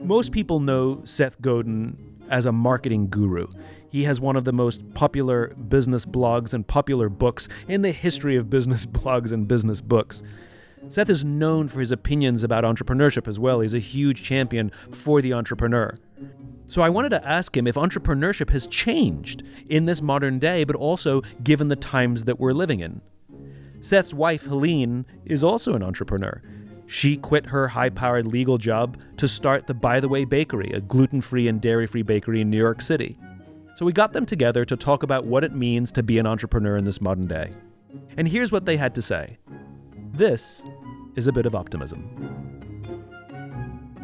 Most people know Seth Godin as a marketing guru. He has one of the most popular business blogs and popular books in the history of business blogs and business books. Seth is known for his opinions about entrepreneurship as well. He's a huge champion for the entrepreneur. So I wanted to ask him if entrepreneurship has changed in this modern day, but also given the times that we're living in. Seth's wife, Helene, is also an entrepreneur. She quit her high powered legal job to start the By the Way Bakery, a gluten free and dairy free bakery in New York City. So we got them together to talk about what it means to be an entrepreneur in this modern day. And here's what they had to say this is a bit of optimism.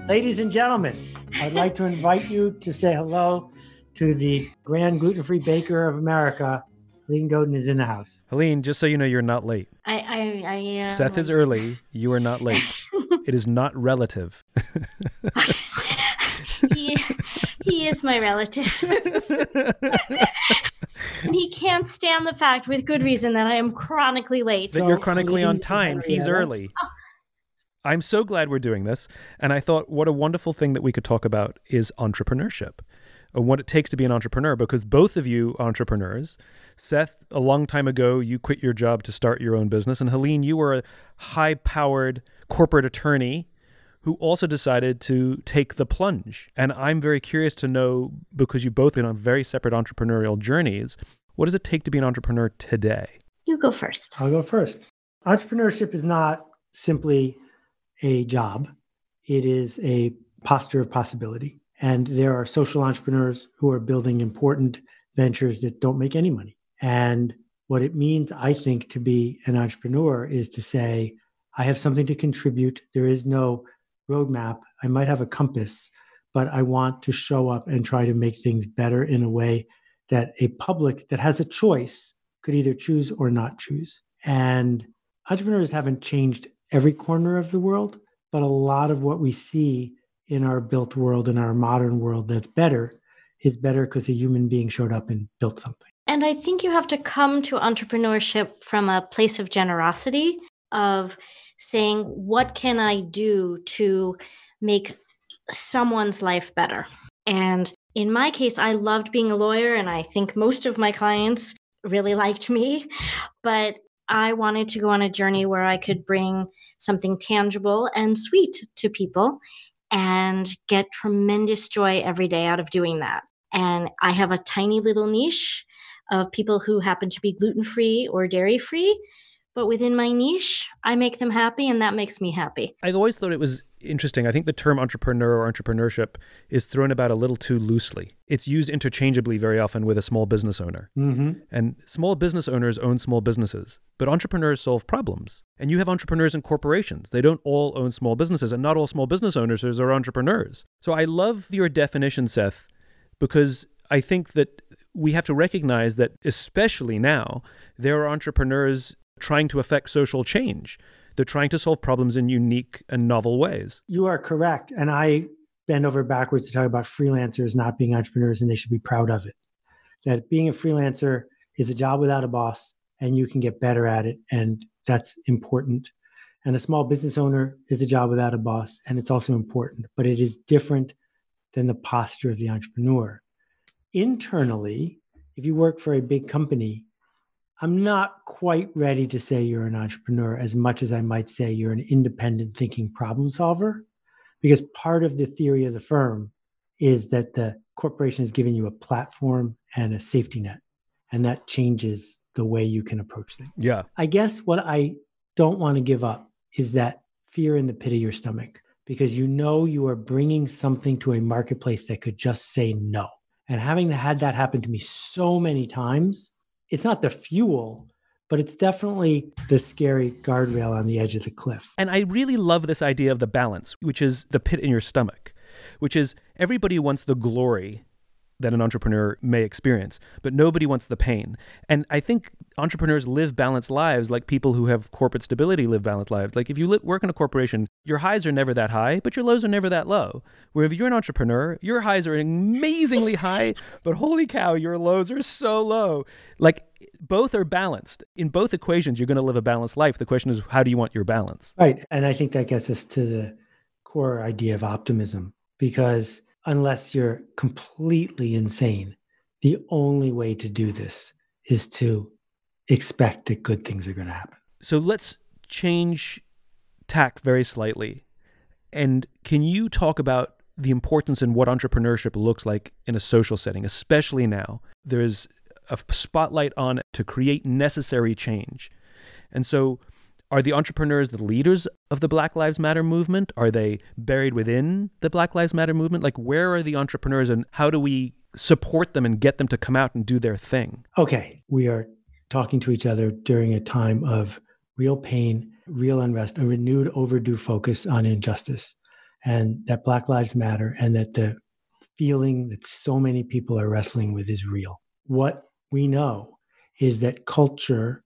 Ladies and gentlemen, I'd like to invite you to say hello to the grand gluten free baker of America. Helene Godin is in the house. Helene, just so you know, you're not late. I, I, I uh, Seth is early. You are not late. it is not relative. he, he is my relative. and he can't stand the fact, with good reason, that I am chronically late. that So, you're chronically on time. He's Henrietta. early. I'm so glad we're doing this. And I thought, what a wonderful thing that we could talk about is entrepreneurship and what it takes to be an entrepreneur because both of you entrepreneurs. Seth, a long time ago, you quit your job to start your own business. And Helene, you were a high powered corporate attorney who also decided to take the plunge. And I'm very curious to know, because you've both been on very separate entrepreneurial journeys, what does it take to be an entrepreneur today? You go first. I'll go first. Entrepreneurship is not simply a job, it is a posture of possibility. And there are social entrepreneurs who are building important ventures that don't make any money. And what it means, I think, to be an entrepreneur is to say, I have something to contribute. There is no roadmap. I might have a compass, but I want to show up and try to make things better in a way that a public that has a choice could either choose or not choose. And entrepreneurs haven't changed every corner of the world, but a lot of what we see in our built world, in our modern world that's better, is better because a human being showed up and built something. And I think you have to come to entrepreneurship from a place of generosity, of saying, what can I do to make someone's life better? And in my case, I loved being a lawyer, and I think most of my clients really liked me. But I wanted to go on a journey where I could bring something tangible and sweet to people and get tremendous joy every day out of doing that. And I have a tiny little niche of people who happen to be gluten free or dairy free. But within my niche, I make them happy, and that makes me happy. I've always thought it was interesting. I think the term entrepreneur or entrepreneurship is thrown about a little too loosely. It's used interchangeably very often with a small business owner. Mm-hmm. And small business owners own small businesses, but entrepreneurs solve problems. And you have entrepreneurs in corporations. They don't all own small businesses, and not all small business owners are entrepreneurs. So I love your definition, Seth, because I think that we have to recognize that, especially now, there are entrepreneurs trying to affect social change. They're trying to solve problems in unique and novel ways. You are correct. And I bend over backwards to talk about freelancers not being entrepreneurs and they should be proud of it. That being a freelancer is a job without a boss and you can get better at it. And that's important. And a small business owner is a job without a boss and it's also important, but it is different than the posture of the entrepreneur. Internally, if you work for a big company, I'm not quite ready to say you're an entrepreneur as much as I might say you're an independent thinking problem solver, because part of the theory of the firm is that the corporation is giving you a platform and a safety net, and that changes the way you can approach things. Yeah. I guess what I don't want to give up is that fear in the pit of your stomach, because you know you are bringing something to a marketplace that could just say no. And having had that happen to me so many times, it's not the fuel, but it's definitely the scary guardrail on the edge of the cliff. And I really love this idea of the balance, which is the pit in your stomach, which is everybody wants the glory that an entrepreneur may experience, but nobody wants the pain. And I think entrepreneurs live balanced lives like people who have corporate stability live balanced lives. Like if you work in a corporation, your highs are never that high, but your lows are never that low. Where if you're an entrepreneur, your highs are amazingly high, but holy cow, your lows are so low. Like both are balanced. In both equations, you're going to live a balanced life. The question is, how do you want your balance? Right. And I think that gets us to the core idea of optimism because unless you're completely insane, the only way to do this is to expect that good things are going to happen. So let's change tack very slightly. And can you talk about the importance and what entrepreneurship looks like in a social setting, especially now? There's a spotlight on to create necessary change. And so are the entrepreneurs the leaders of the Black Lives Matter movement? Are they buried within the Black Lives Matter movement? Like, where are the entrepreneurs and how do we support them and get them to come out and do their thing? Okay. We are talking to each other during a time of real pain, real unrest, a renewed overdue focus on injustice, and that Black Lives Matter, and that the feeling that so many people are wrestling with is real. What we know is that culture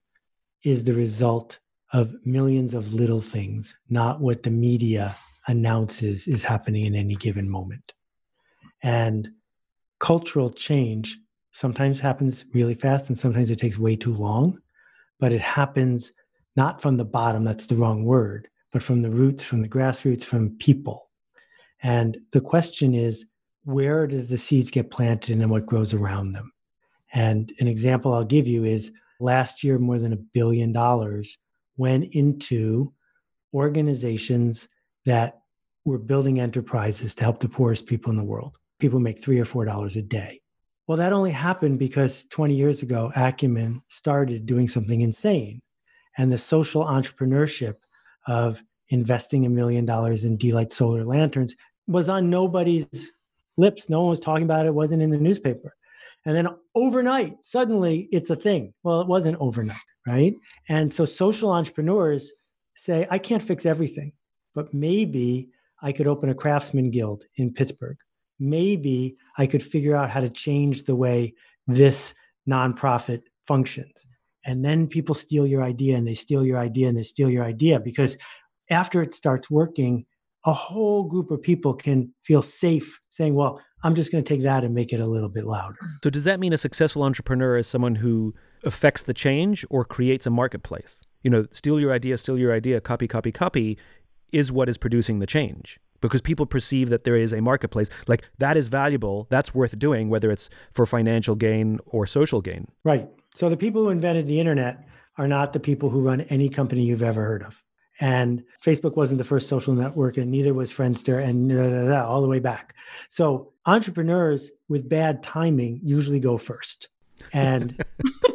is the result of millions of little things, not what the media announces is happening in any given moment. And cultural change sometimes happens really fast and sometimes it takes way too long, but it happens not from the bottom, that's the wrong word, but from the roots, from the grassroots, from people. And the question is, where do the seeds get planted and then what grows around them? And an example I'll give you is last year, more than a billion dollars went into organizations that were building enterprises to help the poorest people in the world. People make three or four dollars a day. Well, that only happened because 20 years ago, Acumen started doing something insane. And the social entrepreneurship of investing a million dollars in D-Light solar lanterns was on nobody's lips. No one was talking about it, it wasn't in the newspaper. And then overnight, suddenly it's a thing. Well, it wasn't overnight right? And so social entrepreneurs say, I can't fix everything, but maybe I could open a craftsman guild in Pittsburgh. Maybe I could figure out how to change the way this nonprofit functions. And then people steal your idea and they steal your idea and they steal your idea because after it starts working, a whole group of people can feel safe saying, well, I'm just going to take that and make it a little bit louder. So, does that mean a successful entrepreneur is someone who affects the change or creates a marketplace. You know, steal your idea, steal your idea, copy, copy, copy is what is producing the change because people perceive that there is a marketplace like that is valuable, that's worth doing, whether it's for financial gain or social gain. Right. So the people who invented the internet are not the people who run any company you've ever heard of. And Facebook wasn't the first social network, and neither was Friendster, and da, da, da, all the way back. So entrepreneurs with bad timing usually go first. And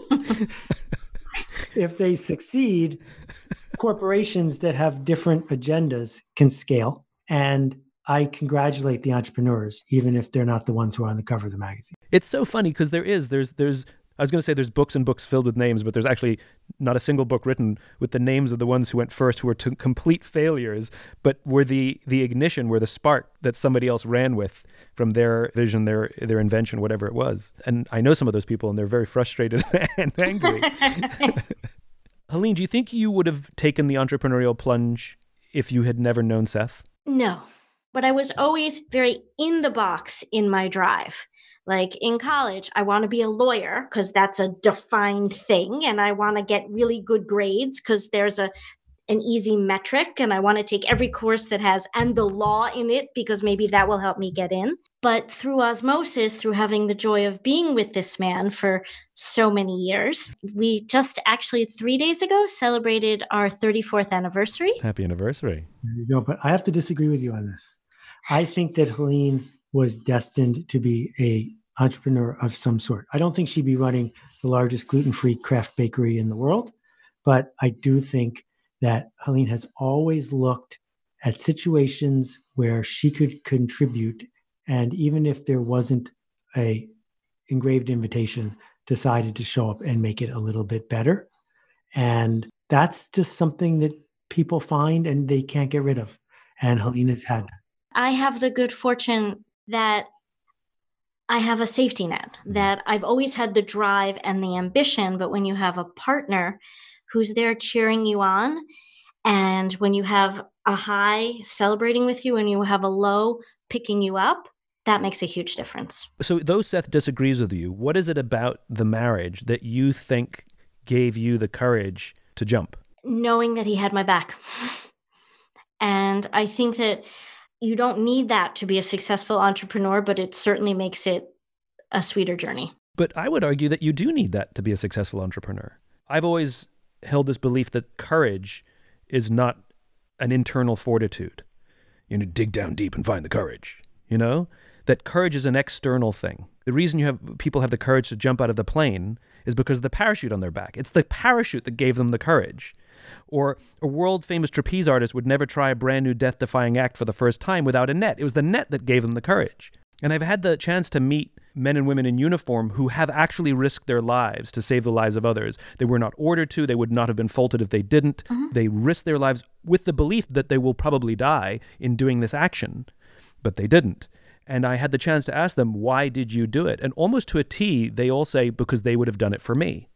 if they succeed, corporations that have different agendas can scale. And I congratulate the entrepreneurs, even if they're not the ones who are on the cover of the magazine. It's so funny because there is, there's, there's, I was going to say there's books and books filled with names, but there's actually not a single book written with the names of the ones who went first, who were complete failures, but were the the ignition, were the spark that somebody else ran with from their vision, their their invention, whatever it was. And I know some of those people, and they're very frustrated and angry. Helene, do you think you would have taken the entrepreneurial plunge if you had never known Seth? No, but I was always very in the box in my drive. Like in college, I want to be a lawyer because that's a defined thing. And I want to get really good grades because there's a an easy metric and I want to take every course that has and the law in it because maybe that will help me get in. But through osmosis, through having the joy of being with this man for so many years, we just actually three days ago celebrated our 34th anniversary. Happy anniversary. There you go. But I have to disagree with you on this. I think that Helene was destined to be a entrepreneur of some sort. I don't think she'd be running the largest gluten-free craft bakery in the world, but I do think that Helene has always looked at situations where she could contribute and even if there wasn't a engraved invitation decided to show up and make it a little bit better and that's just something that people find and they can't get rid of and Helene has had. I have the good fortune that I have a safety net, Mm-hmm. that I've always had the drive and the ambition. But when you have a partner who's there cheering you on, and when you have a high celebrating with you and you have a low picking you up, that makes a huge difference. So, though Seth disagrees with you, what is it about the marriage that you think gave you the courage to jump? Knowing that he had my back. And I think that you don't need that to be a successful entrepreneur, but it certainly makes it a sweeter journey. But I would argue that you do need that to be a successful entrepreneur. I've always held this belief that courage is not an internal fortitude. You know, dig down deep and find the courage. You know, that courage is an external thing. The reason you have people have the courage to jump out of the plane is because of the parachute on their back. It's the parachute that gave them the courage. Or a world famous trapeze artist would never try a brand new death defying act for the first time without a net. It was the net that gave them the courage. And I've had the chance to meet men and women in uniform who have actually risked their lives to save the lives of others. They were not ordered to, they would not have been faulted if they didn't. Mm-hmm. They risked their lives with the belief that they will probably die in doing this action, but they didn't. And I had the chance to ask them, why did you do it? And almost to a T, they all say, because they would have done it for me.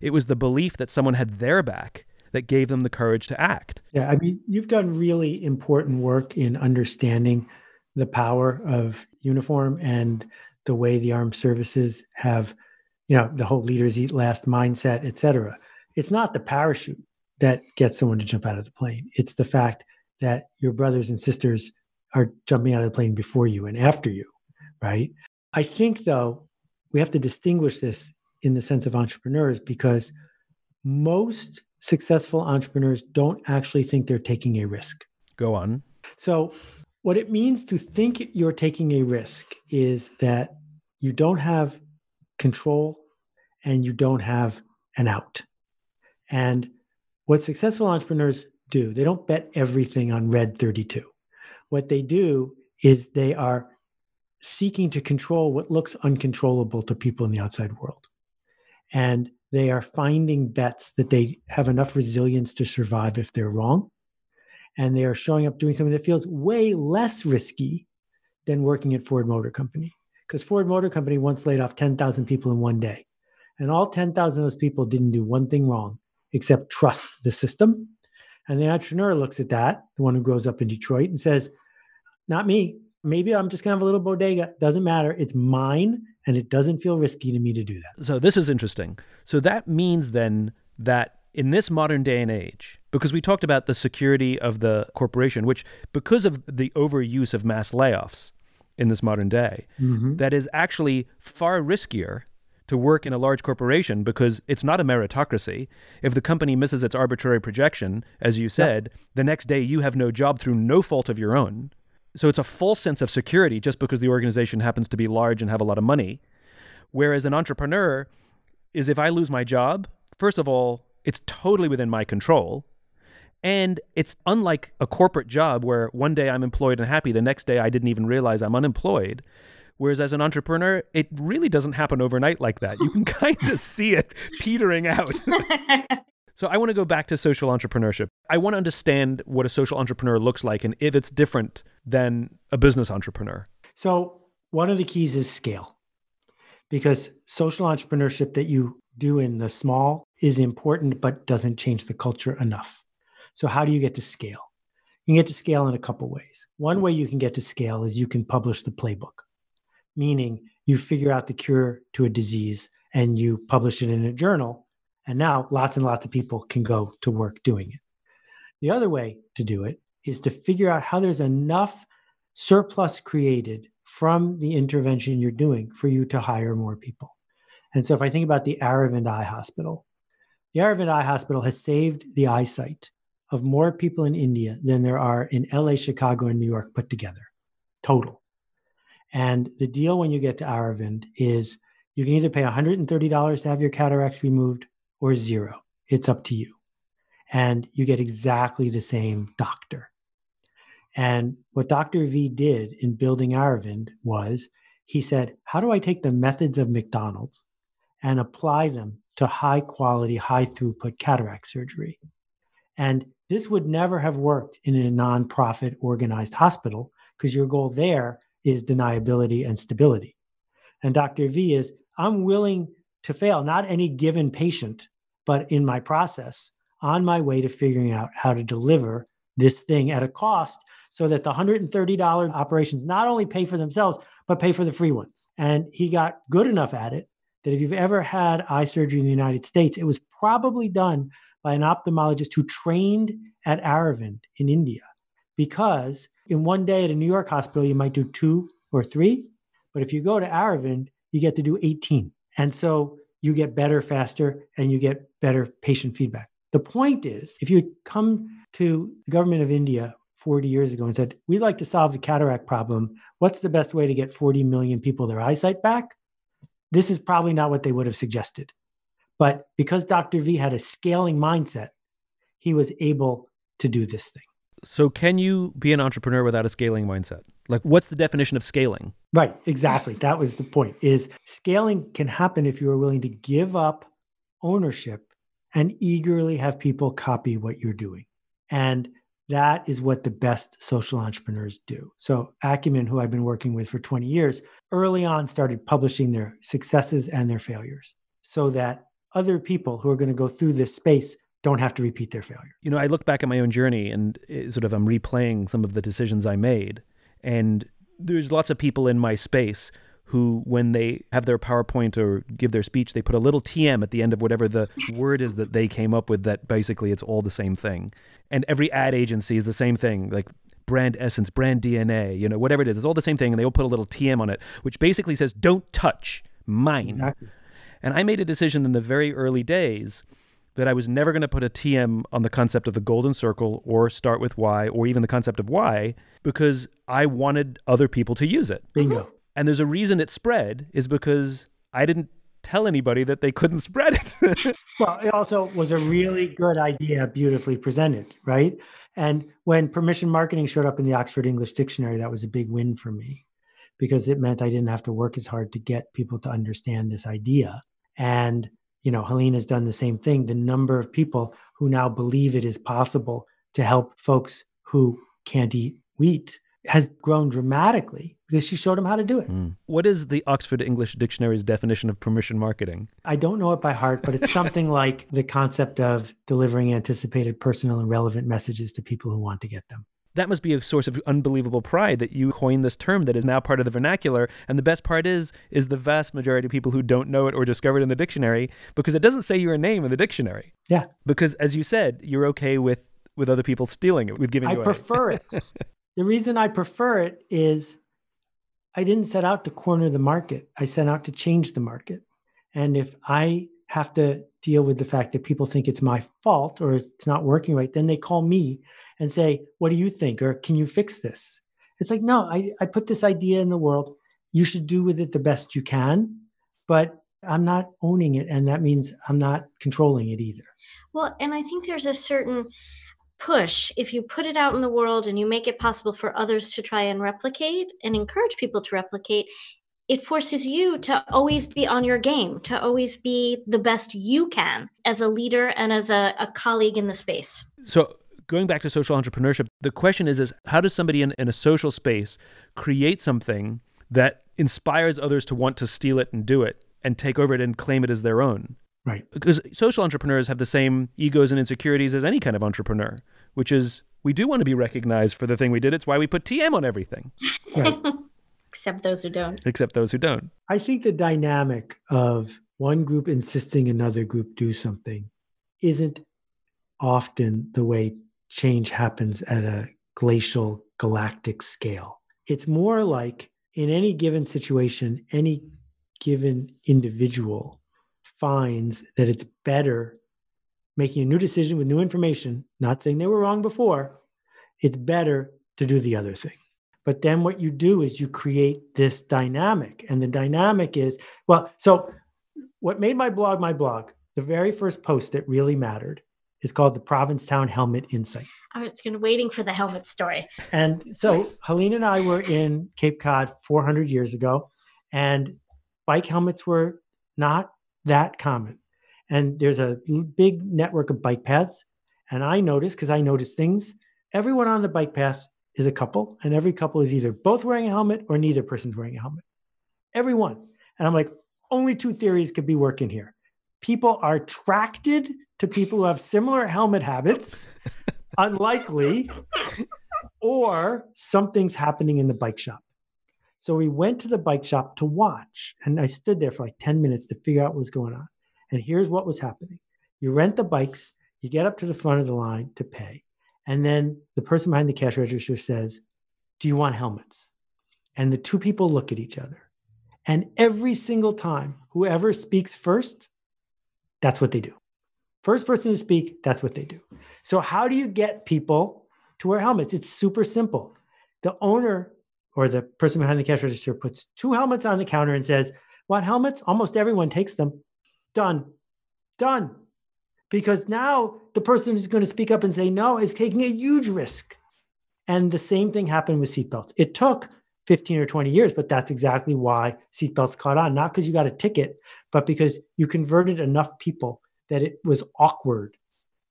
It was the belief that someone had their back that gave them the courage to act. Yeah, I mean, you've done really important work in understanding the power of uniform and the way the armed services have, you know, the whole leaders eat last mindset, et cetera. It's not the parachute that gets someone to jump out of the plane. It's the fact that your brothers and sisters are jumping out of the plane before you and after you, right? I think, though, we have to distinguish this in the sense of entrepreneurs because most successful entrepreneurs don't actually think they're taking a risk. Go on. So, what it means to think you're taking a risk is that you don't have control and you don't have an out. And what successful entrepreneurs do, they don't bet everything on red 32. What they do is they are seeking to control what looks uncontrollable to people in the outside world. And they are finding bets that they have enough resilience to survive if they're wrong. And they are showing up doing something that feels way less risky than working at Ford Motor Company. Because Ford Motor Company once laid off 10,000 people in one day. And all 10,000 of those people didn't do one thing wrong except trust the system. And the entrepreneur looks at that, the one who grows up in Detroit, and says, Not me. Maybe I'm just going to have a little bodega. Doesn't matter. It's mine. And it doesn't feel risky to me to do that. So this is interesting. So that means then that in this modern day and age, because we talked about the security of the corporation, which because of the overuse of mass layoffs in this modern day, Mm-hmm. that is actually far riskier to work in a large corporation because it's not a meritocracy. If the company misses its arbitrary projection, as you said, the next day you have no job through no fault of your own. So it's a false sense of security just because the organization happens to be large and have a lot of money. Whereas an entrepreneur is if I lose my job, first of all, it's totally within my control. And it's unlike a corporate job where one day I'm employed and happy, the next day I didn't even realize I'm unemployed. Whereas as an entrepreneur, it really doesn't happen overnight like that. You can kind of see it petering out. so I want to go back to social entrepreneurship. I want to understand what a social entrepreneur looks like and if it's different than a business entrepreneur. So, one of the keys is scale because social entrepreneurship that you do in the small is important, but doesn't change the culture enough. So, how do you get to scale? You can get to scale in a couple ways. One way you can get to scale is you can publish the playbook, meaning you figure out the cure to a disease and you publish it in a journal. And now lots and lots of people can go to work doing it. The other way to do it is to figure out how there's enough surplus created from the intervention you're doing for you to hire more people. And so if I think about the Aravind Eye Hospital, the Aravind Eye Hospital has saved the eyesight of more people in India than there are in LA, Chicago, and New York put together, total. And the deal when you get to Aravind is you can either pay $130 to have your cataracts removed or zero. It's up to you. And you get exactly the same doctor. And what Dr. V did in building Aravind was he said, How do I take the methods of McDonald's and apply them to high quality, high throughput cataract surgery? And this would never have worked in a nonprofit organized hospital because your goal there is deniability and stability. And Dr. V is I'm willing to fail, not any given patient, but in my process on my way to figuring out how to deliver this thing at a cost so that the $130 operations not only pay for themselves, but pay for the free ones. And he got good enough at it that if you've ever had eye surgery in the United States, it was probably done by an ophthalmologist who trained at Aravind in India. Because in one day at a New York hospital, you might do two or three. But if you go to Aravind, you get to do 18. And so you get better faster and you get better patient feedback. The point is, if you had come to the government of India 40 years ago and said, We'd like to solve the cataract problem, what's the best way to get 40 million people their eyesight back? This is probably not what they would have suggested. But because Dr. V had a scaling mindset, he was able to do this thing. So, can you be an entrepreneur without a scaling mindset? Like, what's the definition of scaling? Right, exactly. That was the point. Is scaling can happen if you are willing to give up ownership and eagerly have people copy what you're doing. And that is what the best social entrepreneurs do. So, Acumen, who I've been working with for 20 years, early on started publishing their successes and their failures so that other people who are going to go through this space don't have to repeat their failure. You know, I look back at my own journey and sort of I'm replaying some of the decisions I made. And there's lots of people in my space who, when they have their PowerPoint or give their speech, they put a little TM at the end of whatever the word is that they came up with, that basically it's all the same thing. And every ad agency is the same thing, like brand essence, brand DNA, you know, whatever it is, it's all the same thing. And they all put a little TM on it, which basically says, don't touch mine. Exactly. And I made a decision in the very early days that I was never going to put a TM on the concept of the golden circle or start with why or even the concept of why because I wanted other people to use it. Bingo. Mm-hmm. And there's a reason it spread is because I didn't tell anybody that they couldn't spread it. well, it also was a really good idea, beautifully presented, right? And when permission marketing showed up in the Oxford English Dictionary, that was a big win for me because it meant I didn't have to work as hard to get people to understand this idea. And, you know, Helene has done the same thing. The number of people who now believe it is possible to help folks who can't eat wheat has grown dramatically because she showed them how to do it. Mm. What is the Oxford English Dictionary's definition of permission marketing? I don't know it by heart, but it's something like the concept of delivering anticipated personal and relevant messages to people who want to get them that must be a source of unbelievable pride that you coined this term that is now part of the vernacular. And the best part is, is the vast majority of people who don't know it or discover it in the dictionary because it doesn't say your name in the dictionary. Yeah. Because as you said, you're okay with with other people stealing it, with giving I it prefer it. the reason I prefer it is I didn't set out to corner the market. I set out to change the market. And if I have to deal with the fact that people think it's my fault or it's not working right, then they call me and say, What do you think? Or can you fix this? It's like, no, I, I put this idea in the world. You should do with it the best you can, but I'm not owning it. And that means I'm not controlling it either. Well, and I think there's a certain push if you put it out in the world and you make it possible for others to try and replicate and encourage people to replicate it forces you to always be on your game to always be the best you can as a leader and as a, a colleague in the space so going back to social entrepreneurship, the question is, is how does somebody in, in a social space create something that inspires others to want to steal it and do it and take over it and claim it as their own? Right. Because social entrepreneurs have the same egos and insecurities as any kind of entrepreneur, which is we do want to be recognized for the thing we did. It's why we put TM on everything. Right. Except those who don't. Except those who don't. I think the dynamic of one group insisting another group do something isn't often the way change happens at a glacial galactic scale. It's more like in any given situation, any given individual finds that it's better making a new decision with new information, not saying they were wrong before, it's better to do the other thing. But then what you do is you create this dynamic. And the dynamic is, well, so what made my blog my blog, the very first post that really mattered is called the Provincetown Helmet Insight. I was going waiting for the helmet story. And so Helene and I were in Cape Cod 400 years ago, and bike helmets were not that common. And there's a big network of bike paths. And I noticed, because I noticed things, everyone on the bike path is a couple, and every couple is either both wearing a helmet or neither person's wearing a helmet. Everyone. And I'm like, only two theories could be working here. People are attracted to people who have similar helmet habits, unlikely, or something's happening in the bike shop. So we went to the bike shop to watch, and I stood there for like 10 minutes to figure out what was going on. And here's what was happening you rent the bikes, you get up to the front of the line to pay, and then the person behind the cash register says, Do you want helmets? And the two people look at each other. And every single time, whoever speaks first, that's what they do. First person to speak, that's what they do. So, how do you get people to wear helmets? It's super simple. The owner or the person behind the cash register puts two helmets on the counter and says, Want helmets? Almost everyone takes them. Done. Done. Because now the person who's going to speak up and say no is taking a huge risk. And the same thing happened with seatbelts. It took 15 or 20 years, but that's exactly why seatbelts caught on. Not because you got a ticket, but because you converted enough people that it was awkward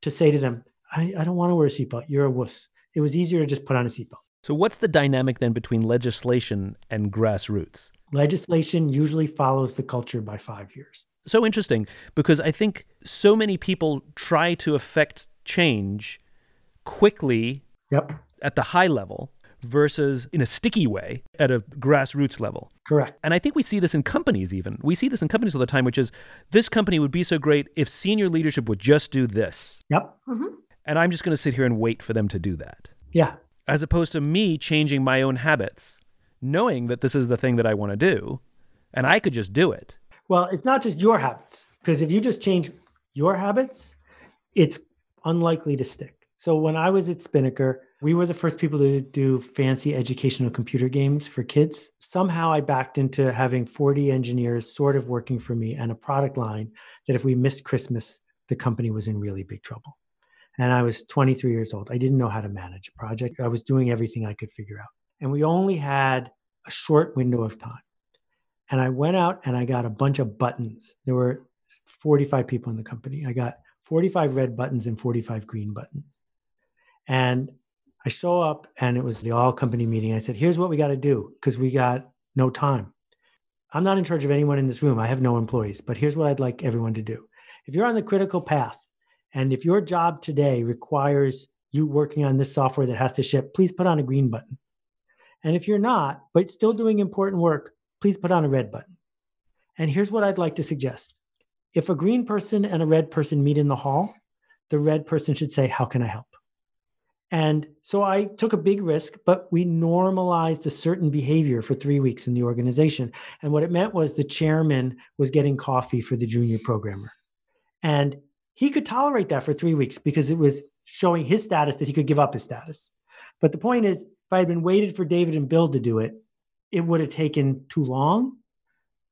to say to them, I, I don't want to wear a seatbelt. You're a wuss. It was easier to just put on a seatbelt. So, what's the dynamic then between legislation and grassroots? Legislation usually follows the culture by five years. So interesting because I think so many people try to affect change quickly yep. at the high level versus in a sticky way at a grassroots level. Correct. And I think we see this in companies even. We see this in companies all the time, which is this company would be so great if senior leadership would just do this. Yep. Mm-hmm. And I'm just going to sit here and wait for them to do that. Yeah. As opposed to me changing my own habits, knowing that this is the thing that I want to do, and I could just do it. Well, it's not just your habits, because if you just change your habits, it's unlikely to stick. So when I was at Spinnaker, we were the first people to do fancy educational computer games for kids. Somehow I backed into having 40 engineers sort of working for me and a product line that if we missed Christmas, the company was in really big trouble. And I was 23 years old. I didn't know how to manage a project. I was doing everything I could figure out. And we only had a short window of time. And I went out and I got a bunch of buttons. There were 45 people in the company. I got 45 red buttons and 45 green buttons. And I show up and it was the all company meeting. I said, here's what we got to do because we got no time. I'm not in charge of anyone in this room. I have no employees, but here's what I'd like everyone to do. If you're on the critical path and if your job today requires you working on this software that has to ship, please put on a green button. And if you're not, but still doing important work, please put on a red button. And here's what I'd like to suggest. If a green person and a red person meet in the hall, the red person should say, How can I help? And so I took a big risk, but we normalized a certain behavior for three weeks in the organization. And what it meant was the chairman was getting coffee for the junior programmer. And he could tolerate that for three weeks because it was showing his status that he could give up his status. But the point is, if I had been waited for David and Bill to do it, it would have taken too long.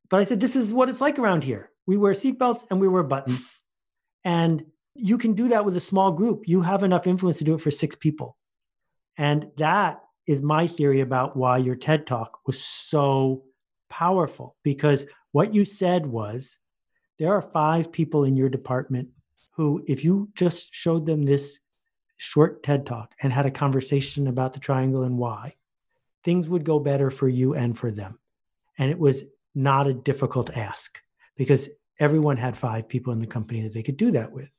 But I said, this is what it's like around here. We wear seatbelts and we wear buttons. And you can do that with a small group. You have enough influence to do it for six people. And that is my theory about why your TED talk was so powerful because what you said was there are five people in your department who, if you just showed them this short TED talk and had a conversation about the triangle and why, things would go better for you and for them. And it was not a difficult ask because everyone had five people in the company that they could do that with.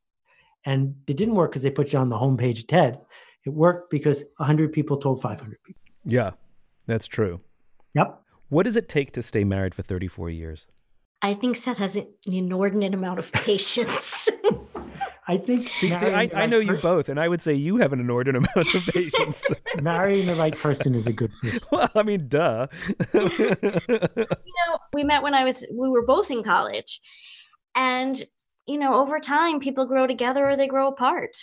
And it didn't work because they put you on the homepage of TED. It worked because 100 people told 500 people. Yeah, that's true. Yep. What does it take to stay married for 34 years? I think Seth has an inordinate amount of patience. I think. See, see I, I, know you both, and I would say you have an inordinate amount of patience. marrying the right person is a good first. Well, I mean, duh. you know, we met when I was, we were both in college. And, you know, over time, people grow together or they grow apart.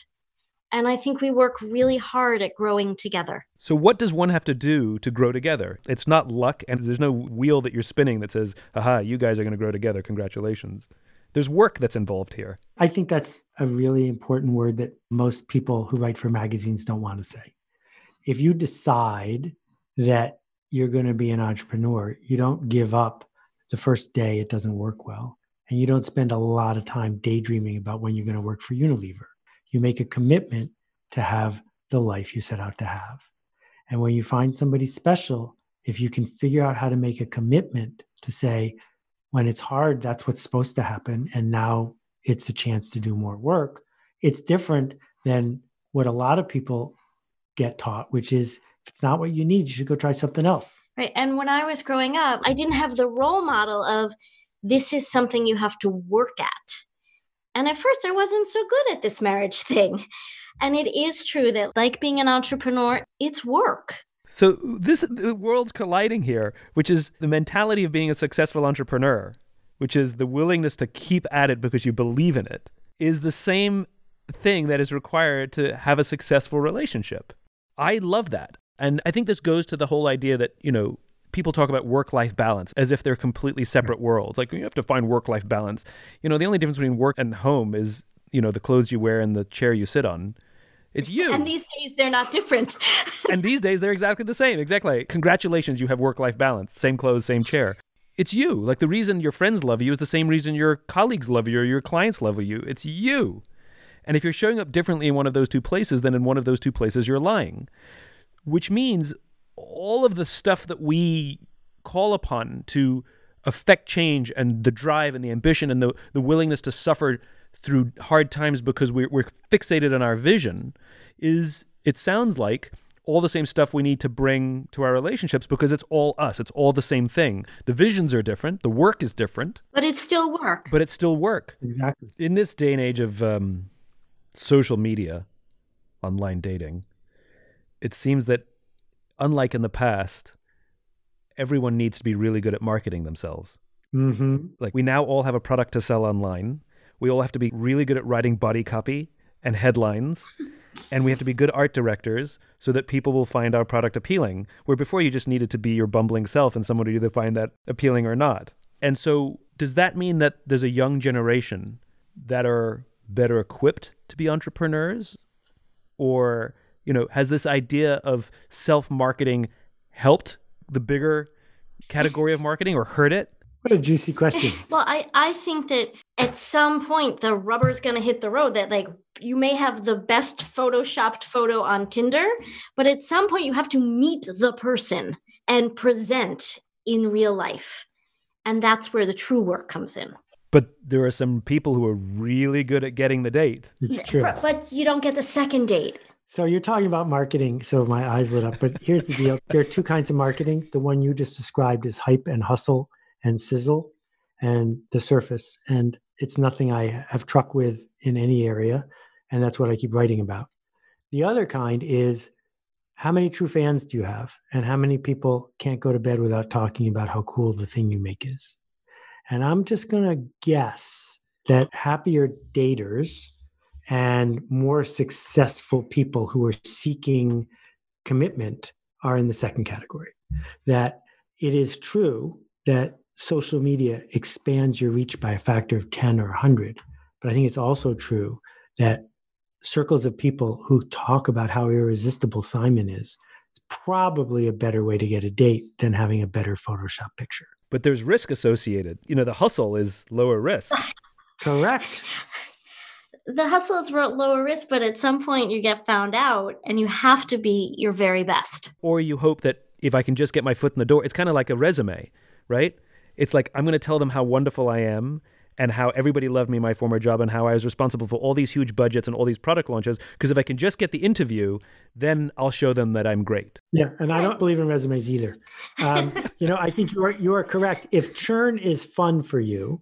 And I think we work really hard at growing together. So, what does one have to do to grow together? It's not luck, and there's no wheel that you're spinning that says, aha, you guys are going to grow together. Congratulations there's work that's involved here. I think that's a really important word that most people who write for magazines don't want to say. If you decide that you're going to be an entrepreneur, you don't give up the first day it doesn't work well. And you don't spend a lot of time daydreaming about when you're going to work for Unilever. You make a commitment to have the life you set out to have. And when you find somebody special, if you can figure out how to make a commitment to say, when it's hard, that's what's supposed to happen. And now it's a chance to do more work. It's different than what a lot of people get taught, which is if it's not what you need, you should go try something else. Right. And when I was growing up, I didn't have the role model of this is something you have to work at. And at first, I wasn't so good at this marriage thing. And it is true that, like being an entrepreneur, it's work. So this the world's colliding here, which is the mentality of being a successful entrepreneur, which is the willingness to keep at it because you believe in it, is the same thing that is required to have a successful relationship. I love that. And I think this goes to the whole idea that, you know, people talk about work life balance as if they're completely separate worlds. Like you have to find work life balance. You know, the only difference between work and home is, you know, the clothes you wear and the chair you sit on. It's you. And these days they're not different. and these days they're exactly the same. Exactly. Congratulations, you have work life balance. Same clothes, same chair. It's you. Like the reason your friends love you is the same reason your colleagues love you or your clients love you. It's you. And if you're showing up differently in one of those two places, then in one of those two places you're lying. Which means all of the stuff that we call upon to affect change and the drive and the ambition and the, the willingness to suffer through hard times because we're, we're fixated on our vision is, it sounds like, all the same stuff we need to bring to our relationships because it's all us. It's all the same thing. The visions are different. The work is different. But it's still work. But it's still work. Exactly. In this day and age of um, social media, online dating, it seems that unlike in the past, everyone needs to be really good at marketing themselves. Mm-hmm. Like we now all have a product to sell online. We all have to be really good at writing body copy and headlines. and we have to be good art directors so that people will find our product appealing. Where before you just needed to be your bumbling self and someone would either find that appealing or not. And so, does that mean that there's a young generation that are better equipped to be entrepreneurs? Or, you know, has this idea of self marketing helped the bigger category of marketing or hurt it? What a juicy question. well, I, I think that at some point the rubber's going to hit the road that like you may have the best photoshopped photo on Tinder, but at some point you have to meet the person and present in real life. And that's where the true work comes in. But there are some people who are really good at getting the date. It's true. But you don't get the second date. So you're talking about marketing. So my eyes lit up. But here's the deal there are two kinds of marketing. The one you just described is hype and hustle and sizzle and the surface. And it's nothing I have truck with in any area. And that's what I keep writing about. The other kind is how many true fans do you have? And how many people can't go to bed without talking about how cool the thing you make is? And I'm just going to guess that happier daters and more successful people who are seeking commitment are in the second category. That it is true that social media expands your reach by a factor of 10 or 100. But I think it's also true that circles of people who talk about how irresistible Simon is, it's probably a better way to get a date than having a better Photoshop picture. But there's risk associated. You know, the hustle is lower risk. Correct. The hustle is lower risk, but at some point you get found out and you have to be your very best. Or you hope that if I can just get my foot in the door, it's kind of like a resume, right? It's like I'm going to tell them how wonderful I am and how everybody loved me in my former job and how I was responsible for all these huge budgets and all these product launches. Because if I can just get the interview, then I'll show them that I'm great. Yeah, and I don't believe in resumes either. Um, you know, I think you are you are correct. If churn is fun for you,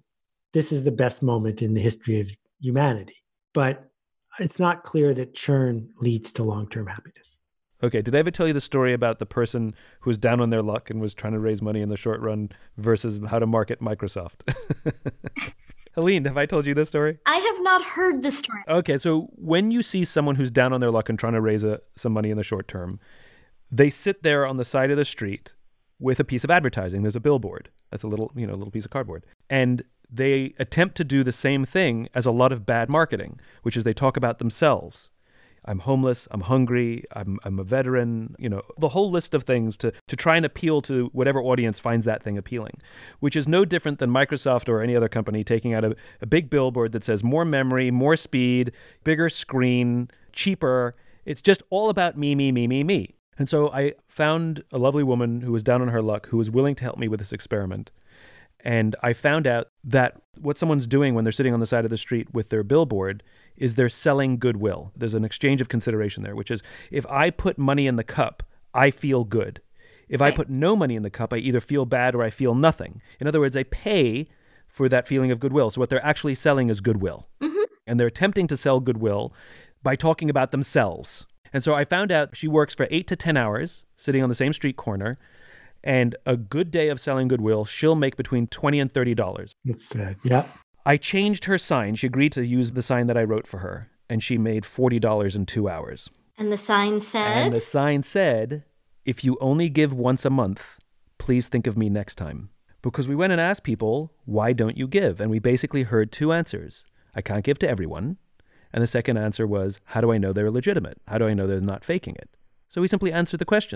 this is the best moment in the history of humanity. But it's not clear that churn leads to long term happiness. Okay. Did I ever tell you the story about the person who was down on their luck and was trying to raise money in the short run versus how to market Microsoft? Helene, have I told you this story? I have not heard this story. Okay, so when you see someone who's down on their luck and trying to raise a, some money in the short term, they sit there on the side of the street with a piece of advertising. There's a billboard. That's a little, you know, a little piece of cardboard. And they attempt to do the same thing as a lot of bad marketing, which is they talk about themselves. I'm homeless, I'm hungry, I'm, I'm a veteran, you know, the whole list of things to, to try and appeal to whatever audience finds that thing appealing, which is no different than Microsoft or any other company taking out a, a big billboard that says more memory, more speed, bigger screen, cheaper. It's just all about me, me, me, me, me. And so I found a lovely woman who was down on her luck who was willing to help me with this experiment. And I found out that what someone's doing when they're sitting on the side of the street with their billboard is they're selling goodwill. There's an exchange of consideration there, which is if I put money in the cup, I feel good. If I put no money in the cup, I either feel bad or I feel nothing. In other words, I pay for that feeling of goodwill. So what they're actually selling is goodwill. Mhm. And they're attempting to sell goodwill by talking about themselves. And so I found out she works for eight to 10 hours sitting on the same street corner. And a good day of selling goodwill, she'll make between 20 and $30. It's sad. Yeah. I changed her sign. She agreed to use the sign that I wrote for her, and she made $40 in two hours. And the sign said, And the sign said, if you only give once a month, please think of me next time. Because we went and asked people, why don't you give? And we basically heard two answers I can't give to everyone. And the second answer was, how do I know they're legitimate? How do I know they're not faking it? So we simply answered the question.